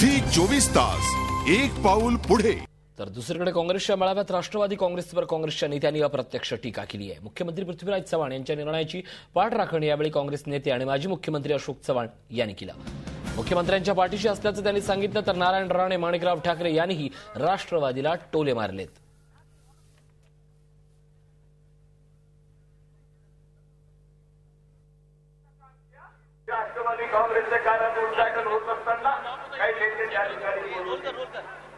Zee चोवीस तास एक पाऊल पुढे. तर दुसरीकडे काँग्रेसच्या मेळाव्यात राष्ट्रवादी काँग्रेसवर काँग्रेसच्या नेत्यांनी अप्रत्यक्ष टीका केली आहे. मुख्यमंत्री पृथ्वीराज चव्हाण यांच्या निर्णयाची पाठराखण यावेळी काँग्रेस नेते आणि माजी मुख्यमंत्री अशोक चव्हाण यांनी केला. मुख्यमंत्र्यांच्या पाठीशी असल्याचं त्यांनी सांगितलं तर नारायण राणे माणिकराव ठाकरे यांनीही राष्ट्रवादीला टोले मारलेत. राष्ट्रवादी काँग्रेसचे कार्यालय उद्घाटन होत असताना काही नेते त्या ठिकाणी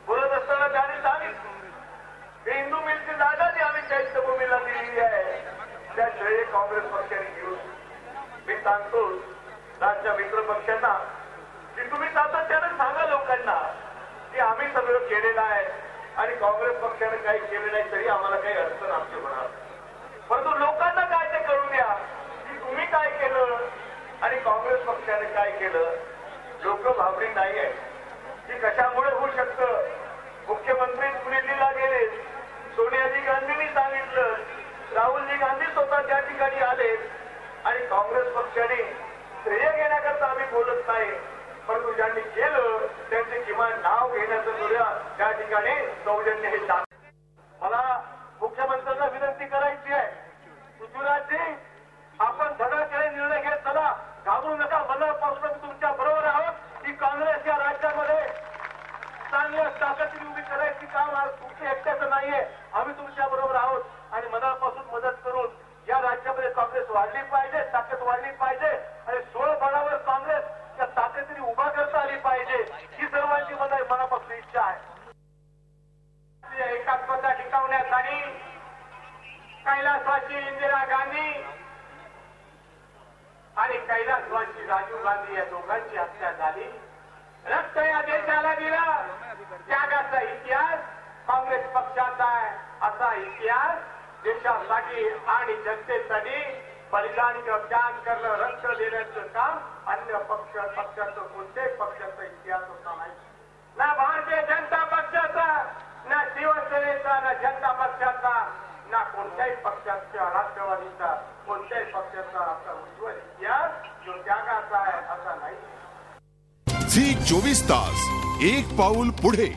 बोलत असताना त्यांनी सांगितलं की हिंदू मिलची जागा जी आम्ही चैत्यभूमीला दिलेली आहे. त्या श्रेय काँग्रेस पक्षाने घेऊन. मी सांगतो राज्य मित्र पक्षांना की तुम्ही सातत्यानं सांगा लोकांना की आम्ही सगळं केलेलं आहे आणि काँग्रेस पक्षाने काही केलं नाही तरी आम्हाला काही अडचण आमची होणार परंतु लोकांना काय ते कळू द्या की तुम्ही काय केलं आणि त्याने काय केलं? लोक भाबडी नाही आहे ती कशामुळे होऊ शकतं? मुख्यमंत्री दिल्लीला गेले. सोनियाजी गांधींनी सांगितलं. राहुलजी गांधी स्वतः त्या ठिकाणी आले आणि काँग्रेस पक्षाने श्रेय घेण्याकरता आम्ही बोलत नाही. परंतु ज्यांनी केलं. त्यांचे किमान नाव घेण्याचं सुद्धा त्या ठिकाणी सौजन्य हे मला मुख्यमंत्र्यांना विनंती करायची आहे. पृथ्वीराजजी आपण धडाकडे निर्णय घेत चला घाबरू नका मनापासून तुमच्या बरोबर आहोत की काँग्रेस या राज्यामध्ये चांगल्या ताकदीने उभी करायची काम आज तुमच्या एकट्याचं नाहीये. आम्ही तुमच्या बरोबर आहोत आणि मनापासून मदत करून या राज्यामध्ये काँग्रेस वाढली पाहिजे ताकद वाढली पाहिजे आणि सोळ बळावर काँग्रेस त्या ताकदीने उभा करता आली पाहिजे. ही सर्वांची मला मनापासून इच्छा आहे. एकात्मता टिकवण्यासाठी कैलासवासी इंदिरा गांधी आणि कैलासवासी राजीव गांधी या दोघांची हत्या झाली रक्त या देशाला दिला त्यागाचा इतिहास काँग्रेस पक्षाचा आहे असा इतिहास देशासाठी आणि जनतेसाठी बलिदान किंवा त्याग करणं रक्त देण्याचं काम अन्य पक्ष पक्षाचं कोणत्याही पक्षाचा इतिहास होता नाही ना भारतीय जनता पक्षाचा ना शिवसेनेचा ना जनता पक्षाचा ना कोणत्याही पक्षाच्या राष्ट्रवादीचा कोणत्याही पक्षाचा असा उज्ज्वल इतिहास जो त्यागाचा आहे असा नाही. झी चोवीस तास एक पाऊल पुढे.